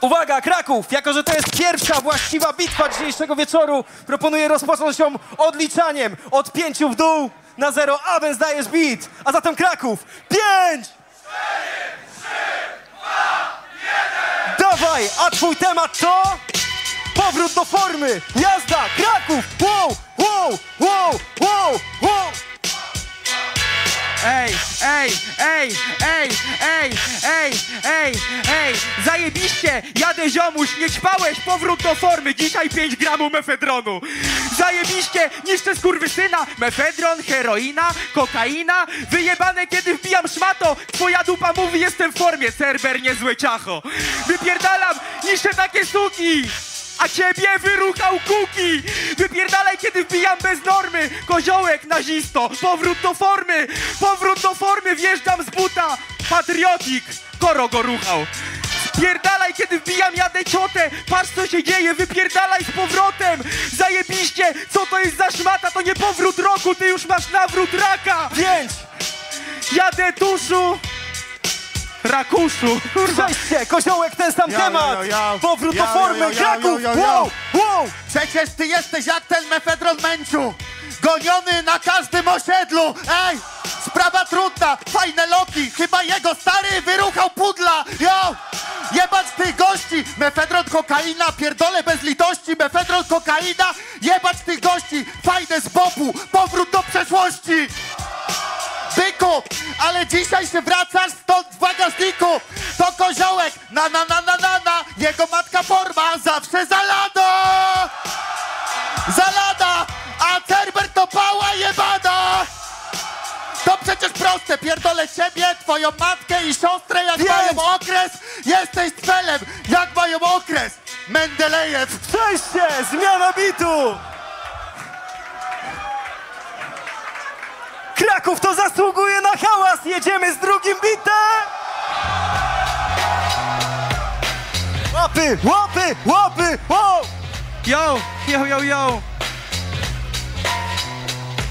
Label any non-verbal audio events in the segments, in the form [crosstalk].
Uwaga, Kraków! Jako, że to jest pierwsza właściwa bitwa dzisiejszego wieczoru, proponuję rozpocząć ją odliczaniem od pięciu w dół na zero, a więc dajesz beat. A zatem Kraków, pięć! Dawaj, a twój temat to? Powrót do formy! Jazda! Kraków! Wow! Wow! Wow! Wow! Wow! Ej, ej, ej, ej, ej, ej, ej, zajebiście, jadę ziomuś, nie ćpałeś, powrót do formy, dzisiaj 5 gramów mefedronu. Zajebiście, niszczę skurwysyna, mefedron, heroina, kokaina, wyjebane kiedy wbijam szmato, twoja dupa mówi jestem w formie, cerber niezłe ciacho. Wypierdalam, niszczę takie suki. A ciebie wyruchał kuki! Wypierdalaj, kiedy wbijam bez normy! Koziołek, nazisto! Powrót do formy! Powrót do formy! Wjeżdżam z buta! Patriotik! Koro go ruchał! Spierdalaj, kiedy wbijam, jadę ciotę! Patrz, co się dzieje! Wypierdalaj z powrotem! Zajebiście! Co to jest za szmata? To nie powrót roku! Ty już masz nawrót raka! Pięć! Jadę tuszu! Rakuszu! Kurwa! Cześć Koziołek, ten sam temat! Powrót do formy! Kraków! Wow! Wow! Przecież ty jesteś jak ten mefedron męciu! Goniony na każdym osiedlu! Ej! Sprawa trudna! Fajne loki! Chyba jego stary wyruchał pudla! Jo! Jebać tych gości! Mefedron kokaina! Pierdolę bez litości! Mefedron kokaina! Jebać tych gości! Fajne z popu! Powrót do przeszłości! Byku, ale dzisiaj się wracasz stąd w bagażniku. To koziołek, na na na na na na. Jego matka forma zawsze za lado. Za lada, a Cerber to pała jebana. To przecież proste, pierdolę ciebie, twoją matkę i siostrę, jak Pięć. mają okres, jesteś okres. Mendelejew, Cześć! Zmiana bitu! Kraków to zasługuje na hałas! Jedziemy z drugim bitem! Łapy! Łapy! Łapy! Wow! Yo, yo, yo, yo!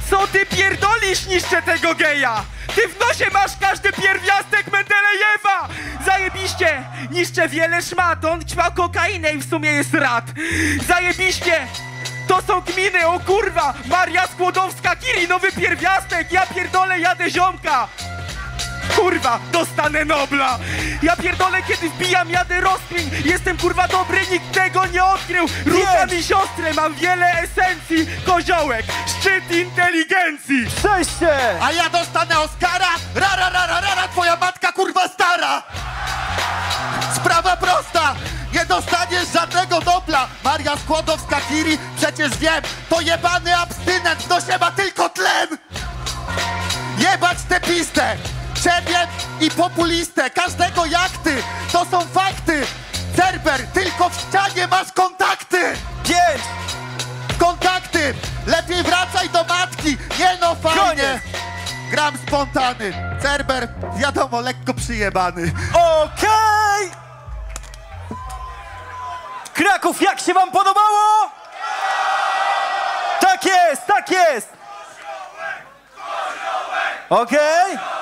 Co ty pierdolisz, niszczę tego geja? Ty w nosie masz każdy pierwiastek Mendelejewa! Zajebiście! Niszczę wiele szmat, on ćma kokainę i w sumie jest rad. Zajebiście! To są gminy, o kurwa! Maria Skłodowska, Kiri, nowy pierwiastek! Ja pierdolę, jadę ziomka! Kurwa, dostanę Nobla! Ja pierdolę, kiedy wbijam, jadę rozkmin! Jestem kurwa dobry, nikt tego nie odkrył! Rucha mi siostrę, mam wiele esencji! Koziołek, szczyt inteligencji! Cześć! a ja dostanę Oscara. Ra ra ra ra ra, ra twoja matka kurwa stara. Sprawa prosta! Nie dostaniesz żadnego Nobla! Maria Skłodowska-Kiri, przecież wiem, to jebany abstynent, w nosie ma tylko tlen! Jebać tę pistę! Ciebie i populistę, każdego jak ty! To są fakty! Cerber, tylko w ścianie masz kontakty! Pięć! Kontakty! Lepiej wracaj do matki! Nie no, fajnie! Koniec. Gram spontany. Cerber, wiadomo, lekko przyjebany. Okej! Kraków, jak się wam podobało? Tak jest, tak jest! Okej?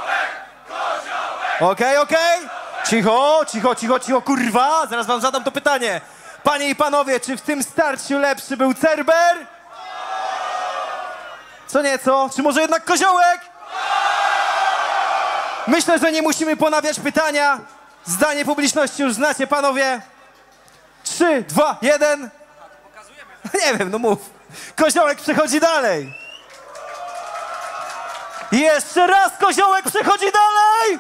Okej, okej? Cicho, cicho, cicho, cicho, kurwa! Zaraz wam zadam to pytanie. Panie i panowie, czy w tym starciu lepszy był Cerber? Co nieco? Czy może jednak Koziołek? Myślę, że nie musimy ponawiać pytania. Zdanie publiczności już znacie, panowie. Trzy, dwa, jeden. [laughs] Nie wiem, no mów. Koziołek przechodzi dalej. Jeszcze raz Koziołek przechodzi dalej.